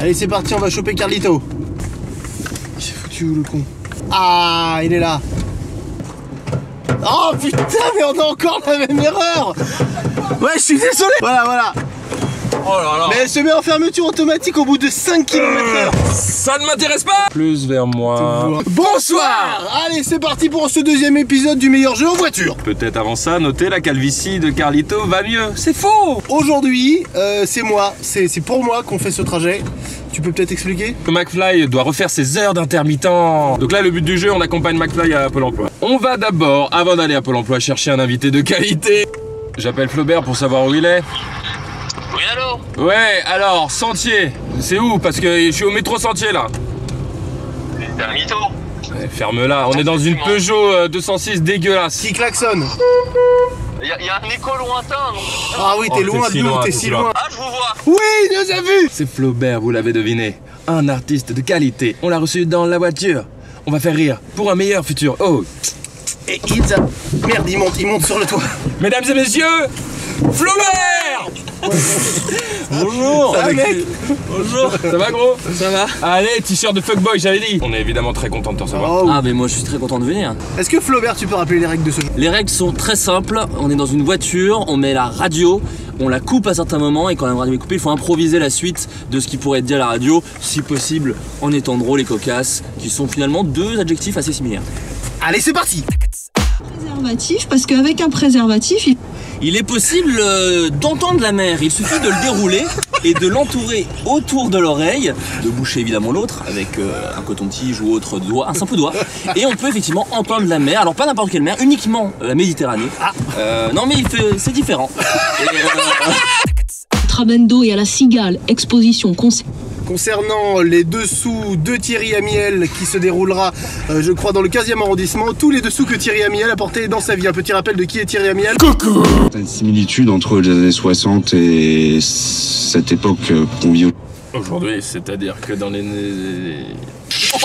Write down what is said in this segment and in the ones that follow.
Allez, c'est parti, on va choper Carlito. J'ai foutu où le con Ah, il est là. Oh putain, mais on a encore la même erreur Ouais, je suis désolé Voilà, voilà. Oh là là Mais elle se met en fermeture automatique au bout de 5 km/h. Ça ne m'intéresse pas Plus vers moi. Bonsoir Allez, c'est parti pour ce deuxième épisode du meilleur jeu en voiture. Peut-être avant ça, notez la calvitie de Carlito va mieux. C'est faux Aujourd'hui, euh, c'est moi, c'est c'est pour moi qu'on fait ce trajet. Tu peux peut-être expliquer? McFly doit refaire ses heures d'intermittent. Donc là, le but du jeu, on accompagne McFly à Pôle emploi. On va d'abord, avant d'aller à Pôle emploi, chercher un invité de qualité. J'appelle Flaubert pour savoir où il est. Allô Ouais, alors, sentier. C'est où? Parce que je suis au métro sentier là. C'est un mytho. Ouais, Ferme-la, on est dans une Peugeot euh, 206 dégueulasse. Qui klaxonne? Il y, a- y a un écho lointain, donc. Ah oui, Oh, t'es t'es loin de nous, t'es si loin. Ah, je vous vois Oui, il nous a vus C'est Flaubert, vous l'avez deviné. Un artiste de qualité. On l'a reçu dans la voiture. On va faire rire pour un meilleur futur. Oh, Et il a... Merde, il monte, il monte sur le toit. mesdames et messieurs, Flaubert Bonjour Ça va, mec Bonjour Ça va gros Ça va Allez, t-shirt de fuckboy, j'avais dit On est évidemment très content de te recevoir. Oh. Ah mais moi je suis très content de venir. Est-ce que Flaubert, tu peux rappeler les règles de ce jeu? Les règles sont très simples, on est dans une voiture, on met la radio, on la coupe à certains moments et quand la radio est coupée, il faut improviser la suite de ce qui pourrait être dit à la radio, si possible en étant drôle et cocasse, qui sont finalement deux adjectifs assez similaires. Allez, c'est parti préservatif parce qu'avec un préservatif, il Il est possible euh, d'entendre la mer, il suffit de le dérouler et de l'entourer autour de l'oreille, de boucher évidemment l'autre avec euh, un coton-tige ou autre doigt, un simple doigt, et on peut effectivement entendre la mer, alors pas n'importe quelle mer, uniquement la Méditerranée. Euh, non mais il fait- c'est différent. Et, euh, Trabendo et à la Cigale, exposition concert. Concernant les dessous de Thierry Amiel qui se déroulera, euh, je crois, dans le 15e arrondissement, tous les dessous que Thierry Amiel a portés dans sa vie. Un petit rappel de qui est Thierry Amiel. Une similitude entre les années 60 et cette époque euh, qu'on vit Aujourd'hui, c'est-à-dire que dans les... Oh,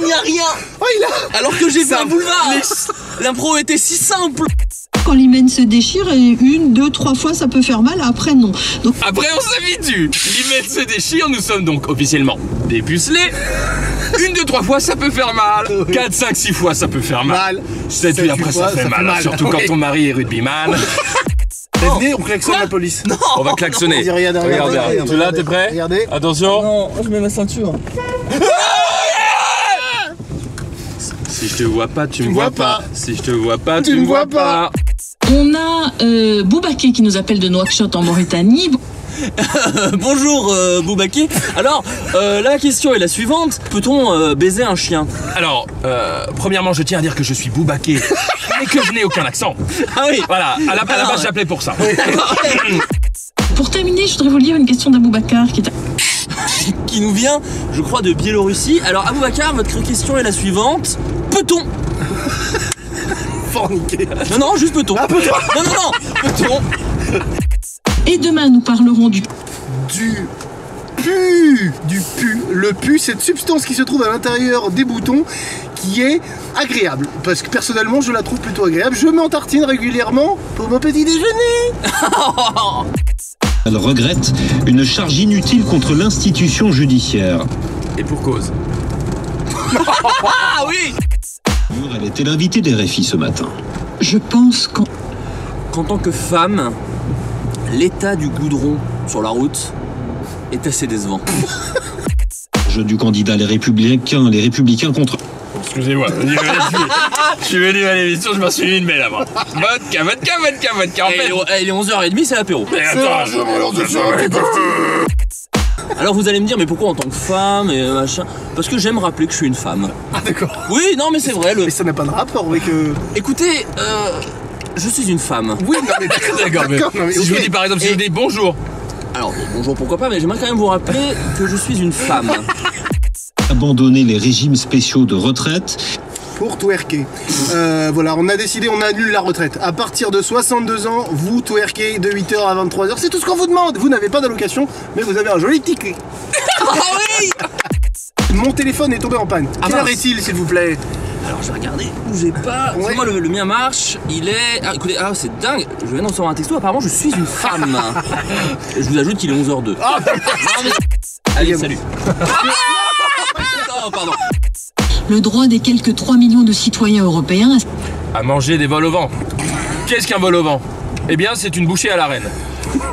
il n'y a rien. Oh, il a Alors que j'ai fait Ça- un boulevard. L'impro était si simple Quand l'hymen se déchire, et une, deux, trois fois, ça peut faire mal, après non. Donc Après, on s'habitue L'image se déchire, nous sommes donc officiellement dépucelés. Une, deux, trois fois, ça peut faire mal. Quatre, cinq, six fois, ça peut faire mal. Mal. Sept, huit, après, ça fait mal. Surtout quand Oui. ton mari est rugbyman. Venez, on klaxonne la police. On va klaxonner. Vas-y, regarde, regarde, Regarde, regarde, regarde. Tu regardez. t'es prêt Regardez. Attention. Non, je mets ma ceinture. Si je te vois pas, tu me me vois vois pas. pas. Si je te vois pas, Tu tu me me vois vois pas. pas. On a euh, Boubaké qui nous appelle de Nouakchott en Mauritanie. Bonjour euh, Boubaké. Alors, euh, la question est la suivante. Peut-on euh, baiser un chien? Alors, euh, premièrement, je tiens à dire que je suis Boubaké, mais que je n'ai aucun accent. Ah oui Voilà, à la, à la base, j'appelais pour ça. Pour terminer, je voudrais vous lire une question d'Aboubacar qui est Qui nous vient, je crois, de Biélorussie. Alors, Aboubacar, votre question est la suivante. Peut-on? Non, non, juste peut-on. Non, non, non Peut-on Et demain, nous parlerons du Du pu Du pu. Le pu, cette substance qui se trouve à l'intérieur des boutons qui est agréable. Parce que personnellement, je la trouve plutôt agréable. Je m'en tartine régulièrement pour mon petit déjeuner. Elle regrette une charge inutile contre l'institution judiciaire. Et pour cause. Ah oui Elle était l'invitée des RFI ce matin. Je pense qu'en Qu'en tant que femme, l'état du goudron sur la route est assez décevant. Jeu du candidat Les Républicains, les Républicains contre. Excusez-moi, je suis venu à l'émission, je m'en suis mis une belle avant. Vodka, vodka, vodka, vodka. En fait, il est- il est 11h30, c'est l'apéro. Mais attends, Alors vous allez me dire, mais pourquoi en tant que femme et machin? Parce que j'aime rappeler que je suis une femme. Ah d'accord. Oui, non, mais c'est vrai. Le... Mais ça n'a pas de rapport avec... euh, Écoutez, euh, je suis une femme. Oui, non mais d'accord. D'accord, mais D'accord, non, mais si je ok. vous dis par exemple, si je vous dis bonjour, Alors bon, bonjour, pourquoi pas, mais j'aimerais quand même vous rappeler que je suis une femme. Abandonner les régimes spéciaux de retraite. Pour twerker. Euh, voilà, on a décidé, on annule la retraite. À partir de 62 ans, vous twerkez de 8h à 23h. C'est tout ce qu'on vous demande. Vous n'avez pas d'allocation, mais vous avez un joli ticket. Ah oui Mon téléphone est tombé en panne. Ah, Quelle heure est-il, s'il vous plaît? Alors je vais regarder, bougez pas. Ouais. Moi le, le mien marche, il est. Ah écoutez, ah c'est dingue, je viens d'en recevoir un texto, apparemment je suis une femme. Je vous ajoute qu'il est 11h02. Ah, Non, mais Allez, Salut. salut. oh, pardon. Le droit des quelques 3 millions de citoyens européens À manger des vols au vent. Qu'est-ce qu'un vol au vent? Eh bien, c'est une bouchée à la reine.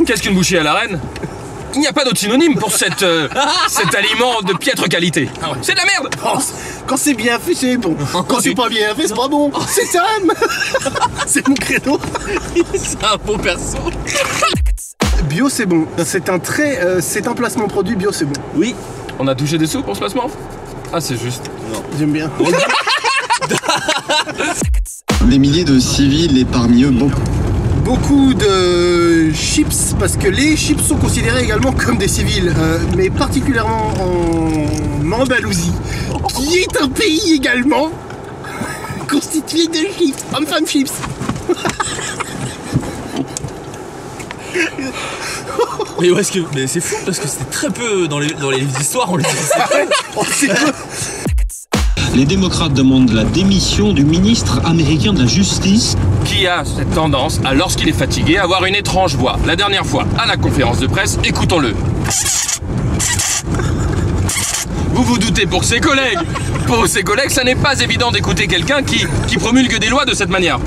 Qu'est-ce qu'une bouchée à la reine? Il n'y a pas d'autre synonyme pour cette, euh, cet aliment de piètre qualité. C'est de la merde Oh, Quand c'est bien fait, c'est bon. Quand c'est pas bien fait, c'est pas bon. C'est Sam C'est mon credo. C'est un beau perso. Bio, c'est bon. C'est un très, euh, c'est un placement produit. Bio, c'est bon. Oui. On a touché des sous pour ce placement? Ah, c'est juste. J'aime bien. Des milliers de civils et parmi eux beaucoup. Beaucoup de chips, parce que les chips sont considérés également comme des civils, euh, mais particulièrement en Andalousie, qui est un pays également constitué de chips, hommes-femmes chips. Mais où est-ce que. Mais c'est fou parce que c'était très peu dans les, dans les histoires, on le disait. Les démocrates demandent la démission du ministre américain de la Justice. Qui a cette tendance à, lorsqu'il est fatigué, avoir une étrange voix? La dernière fois, à la conférence de presse, écoutons-le. Vous vous doutez pour ses collègues Pour ses collègues, ça n'est pas évident d'écouter quelqu'un qui, qui promulgue des lois de cette manière.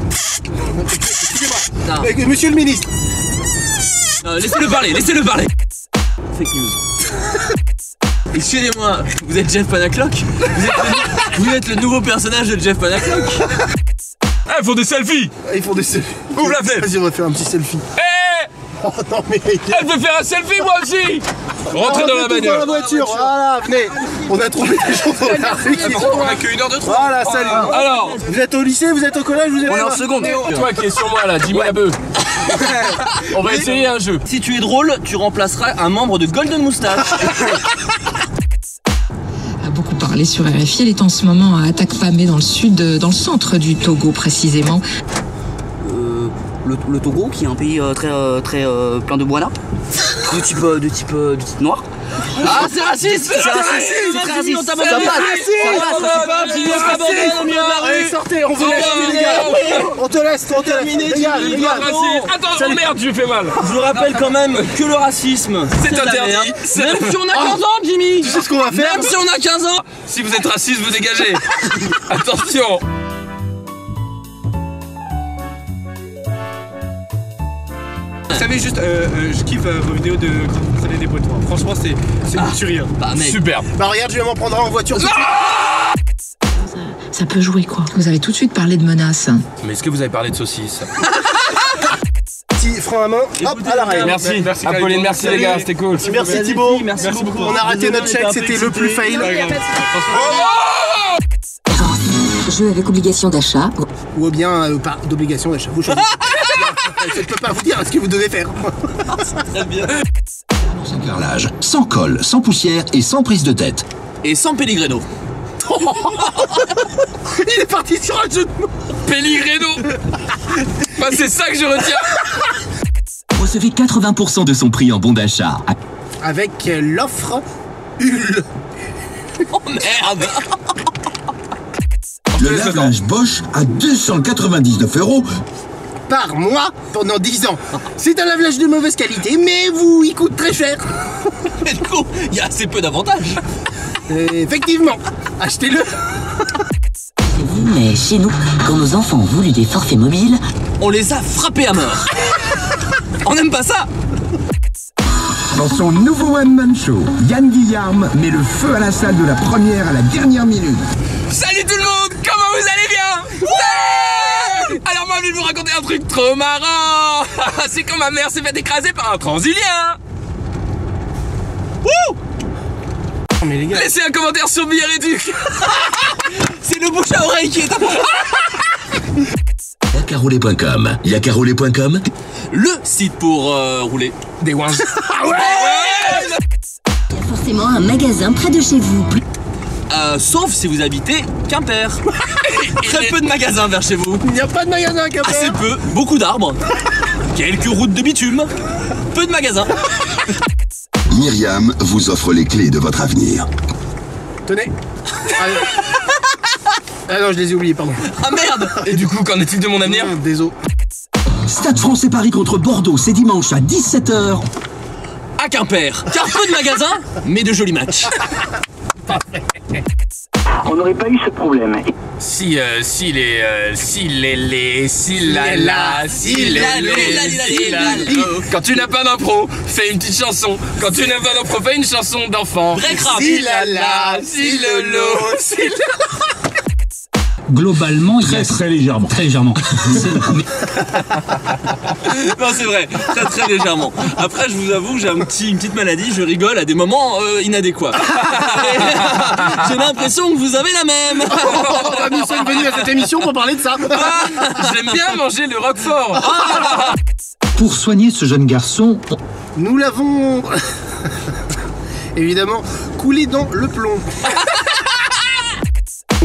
Euh, Monsieur le ministre, Euh, laissez-le parler, laissez-le parler. Fake news. Excusez-moi, vous êtes Jeff Panaclock vous êtes, le, vous êtes le nouveau personnage de Jeff Panaclock Eh, faut des selfies ils font des selfies. Ouvre la fenêtre. Vas-y, on va faire un petit selfie. Eh Oh non, mais. Elle veut faire un selfie, moi aussi Rentrez dans la Dans la bagnole voiture, voilà, venez. On a trouvé des gens dans la rue qui sont- On a qu'une heure de trop Voilà, salut. Alors, Vous êtes au lycée, vous êtes au collège, vous êtes On est en seconde. toi qui es sur moi là, dis-moi un peu. On va essayer un jeu. Si tu es drôle, tu remplaceras un membre de Golden Moustache. Beaucoup parlé sur RFI. Elle est en ce moment à Atakpamé dans le sud, euh, dans le centre du Togo précisément. Le, le Togo, qui est un pays euh, très, euh, très euh, plein de boana, de type, euh, de type, euh, de type noir. Ah, c'est raciste C'est raciste, c'est raciste. Ça passe, ça passe, ça passe. Allez, sortez, on vous laisse, les gars. On te laisse, on te laisse. Regarde, regarde. Attends, oh merde, me fais mal. Je vous rappelle quand même que le racisme, C'est interdit. Même si on a 15 ans, Jimmy. Tu sais ce qu'on va faire Même si on a 15 ans. Si vous êtes raciste, vous dégagez. Attention. Vous savez juste, euh, euh, je kiffe euh, vos vidéos de quand vous prenez des poteaux. Franchement, c'est c'est luxuriant. Bah mec, Superbe. Bah regarde, je vais m'en prendre un en voiture. tout de suite. Ça peut jouer quoi. Vous avez tout de suite parlé de menaces. Mais est-ce que vous avez parlé de saucisses Petit frein à main, hop, à l'arrêt. Merci. Merci, Apolline, merci les gars, c'était cool. Merci Thibaut. merci beaucoup. On a raté notre chèque, c'était le plus fail. Jeu avec obligation d'achat. Ou bien euh, pas d'obligation d'achat. Vous choisissez. Je ne peux pas vous dire ce que vous devez faire. Très bien. Sans carrelage, sans colle, sans poussière et sans prise de tête. Et sans Pellegrino. Il est parti sur un jeu de mots. Pellegrino. Bah, c'est ça que je retiens. Recevez 80% de son prix en bon d'achat. Avec euh, l'offre Hull. Oh merde Le lave-linge Bosch à 299 euros. Par mois pendant 10 ans. C'est un lave-linge de mauvaise qualité, mais vous, il coûte très cher. Mais du coup, il y a assez peu d'avantages. Euh, effectivement, achetez-le. Mais chez nous, quand nos enfants ont voulu des forfaits mobiles, On les a frappés à mort. On n'aime pas ça Dans son nouveau one-man show, Yann Guillarme met le feu à la salle de la première à la dernière minute. Salut tout le monde, comment vous allez bien Ouais je vais vous raconter un truc trop marrant C'est quand ma mère s'est fait écraser par un transilien Wouh Mais les gars, Laissez un commentaire sur Billard et Duc C'est le bouche à oreille qui est important. Yacaroulé.com. Yacaroulé.com Le site pour euh, rouler. Des oins forcément un magasin près de chez vous. Euh, sauf si vous habitez Quimper. Très peu de magasins vers chez vous. il n'y a pas de magasin à Quimper. Assez peu, beaucoup d'arbres. Quelques routes de bitume. Peu de magasins. Myriam vous offre les clés de votre avenir. Tenez. Allez. Ah non, je les ai oubliés, pardon. Ah merde Et du coup, qu'en est-il de mon avenir? Désolé. Stade français Paris contre Bordeaux, c'est dimanche à 17h. à Quimper. Car peu de magasins, mais de jolis matchs. On n'aurait pas eu ce problème. Si, euh, si les, euh, si les, les, si la la, si les, les, si la. Quand tu n'as pas d'impro, fais une petite chanson. Quand tu n'as pas d'impro, fais une chanson d'enfant. Si la la, si le lo, si la Globalement, il y a Très légèrement. très légèrement. Non, c'est vrai, très très légèrement. Après, je vous avoue que j'ai un petit, une petite maladie, je rigole à des moments euh, inadéquats. J'ai l'impression que vous avez la même. Oh, nous sommes venus à cette émission pour parler de ça. J'aime bien manger le roquefort. Pour soigner ce jeune garçon, Nous l'avons évidemment coulé dans le plomb.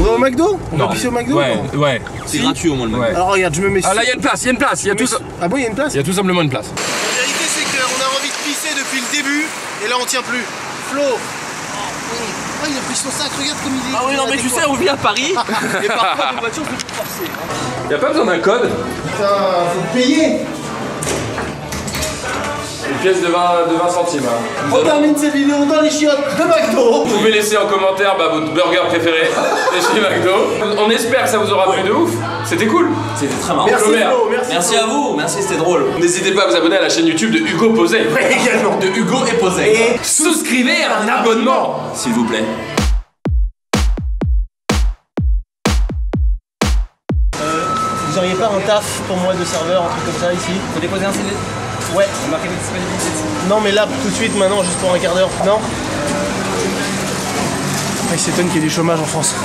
On va au McDo On va pisser au McDo Ouais, ouais. C'est gratuit au moins le mec. Alors regarde, je me mets Ah là, il y a une place, il y a une place. Y a tout, Ah bon, il y a une place il y a tout simplement une place. La vérité, c'est qu'on a envie de pisser depuis le début, et là, on tient plus. Flo Oh, oui. Oh, il a pris son sac, regarde comme il est. Ah oui, non, mais tu sais, on vit à Paris. Et parfois, les voitures, c'est forcé. Il y a pas besoin d'un code. Putain, faut payer pièce de 20, de 20 centimes. hein. On termine cette vidéo dans les chiottes de McDo Vous pouvez laisser en commentaire bah, votre burger préféré de chez McDo. On espère que ça vous aura plu de ouf. C'était cool. C'était très marrant. Merci. Flo, merci Merci à vous, merci, c'était drôle. N'hésitez pas à vous abonner à la chaîne YouTube de Hugo Posé. également. De Hugo et Posé. Et souscrivez à un abonnement. S'il vous plaît. Vous auriez pas un taf pour moi de serveur, un truc comme ça ici? Faut déposer un CD. Ouais. Marquer les disponibilités. Non mais là, tout de suite, maintenant, juste pour un quart d'heure. Non Il s'étonne qu'il y ait du chômage en France.